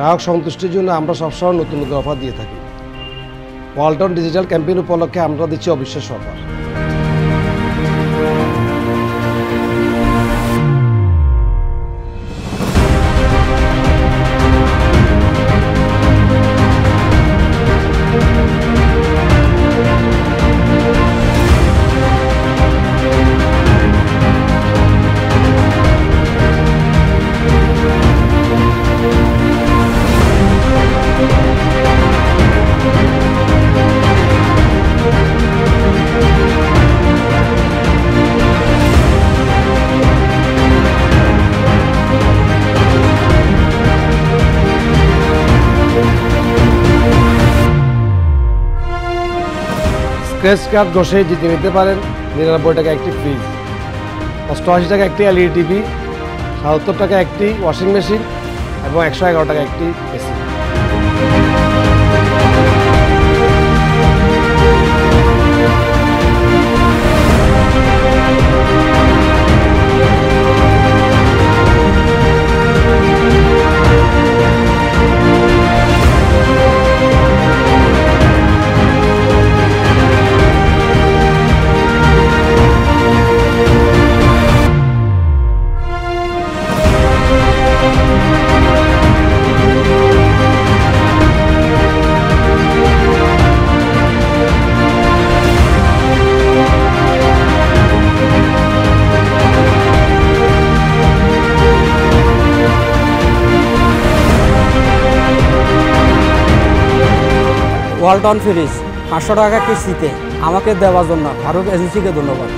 গ্রাহক সন্তুষ্টির জন্য আমরা সবসময় নতুন নতুন অফার দিয়ে থাকি। ওয়ালটন ডিজিটাল ক্যাম্পেইন উপলক্ষে আমরা দিচ্ছি অবিশ্বাস্য অফার। স্ক্র্যাচ কার্ড ঘষে জিতে নিতে পারেন নিরানব্বই টাকা একটি ফ্রিজ। অষ্টআশি টাকা একটি এলইডি টিভি, সাতাত্তর টাকা একটি ওয়াশিং মেশিন এবং একশো এগারো টাকা একটি এসি। ওয়ালটন ফ্রিজ পাঁচশো টাকা কিস্তিতে আমাকে দেওয়ার জন্য ফারুক এজেন্সিকে ধন্যবাদ।